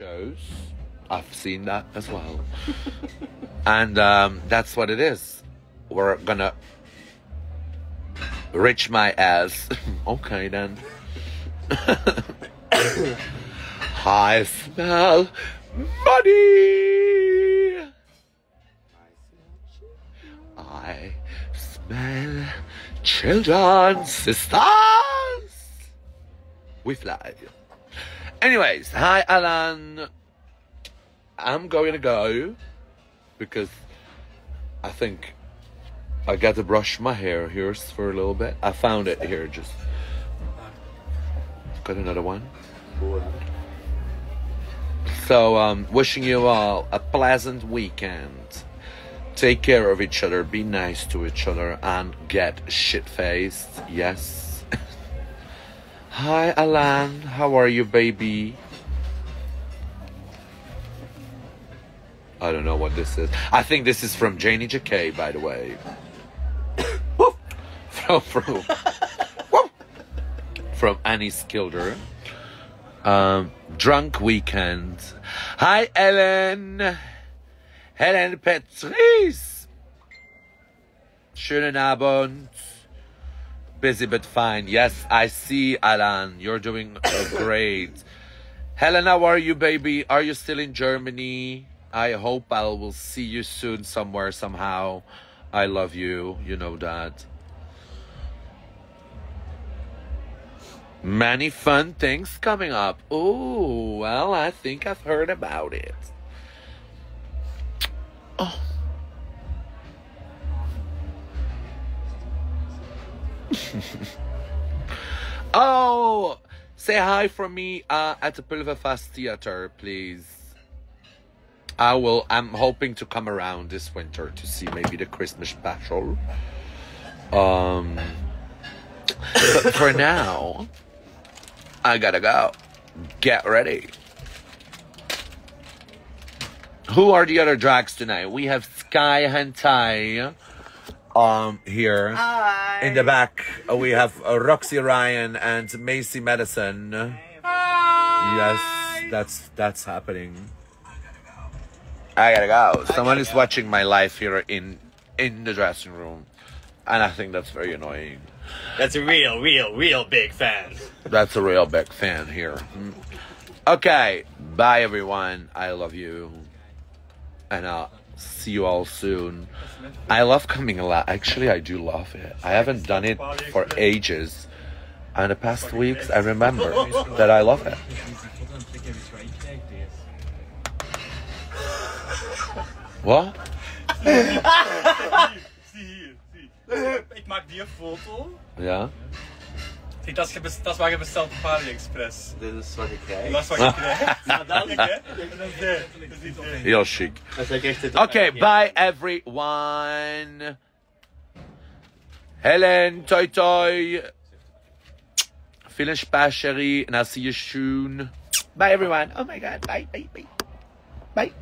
shows. I've seen that as well. and um, that's what it is. We're gonna rich my ass. okay then. I smell money. I smell children, sisters. We fly. Anyways, hi Alan. I'm going to go because I think I got to brush my hair here for a little bit. I found it here just. Got another one. So, um, wishing you all a pleasant weekend. Take care of each other, be nice to each other, and get shit faced. Yes. Hi, Alan. How are you, baby? I don't know what this is. I think this is from Janie J.K., by the way. from, from, from Annie Skilder. Um, drunk weekend. Hi, Ellen. Helen Patrice. Schönen Abend. Busy but fine. Yes, I see, Alan. You're doing uh, great. Helen, how are you, baby? Are you still in Germany? I hope I will see you soon somewhere, somehow. I love you. You know that. Many fun things coming up. Oh, well, I think I've heard about it. Oh. oh, say hi from me uh, at the Pulverfass Theater, please. I will. I'm hoping to come around this winter to see maybe the Christmas special. Um, but for now, I gotta go. Get ready. Who are the other drags tonight? We have Sky Hentai um here Hi. in the back. uh, We have uh, Roxy Ryan and Macy Madison. Yes, that's that's happening. I gotta go. Someone is watching my life here in in the dressing room, and I think that's very annoying. That's a real, real, real big fan. That's a real big fan here. Mm. Okay, bye everyone. I love you, and I'll see you all soon. I love coming a lot. Actually, I do love it. I haven't done it for ages, and the past weeks I remember that I love it. What? Zie hier, zie. Ik maak die een foto. Ja. Kijk, dat is, gebes- dat is waar je bestelt op AliExpress. Dit is wat ik krijg. Dat is wat je krijgt. Maar dan, hè? En dat is dit. Dat is dit. Heel chic. dus ik krijg dit op Okay, bye everyone. Helen, toi toi. Vielen Spaß, Cherie, and I'll see you soon. Bye everyone. Oh my god, bye, bye, bye. Bye.